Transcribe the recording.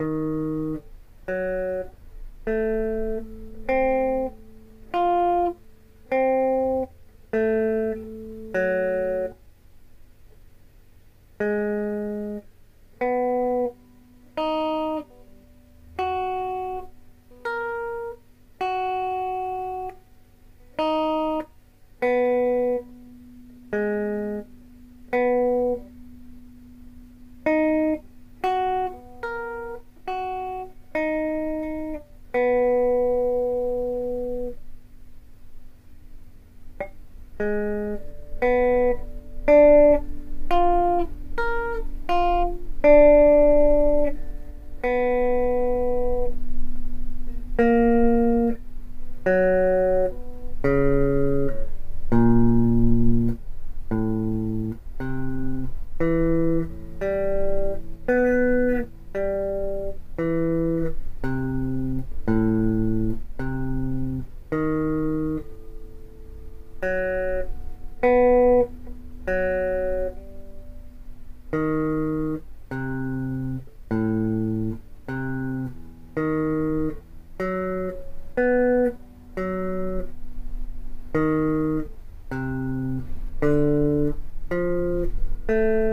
Thank you. you.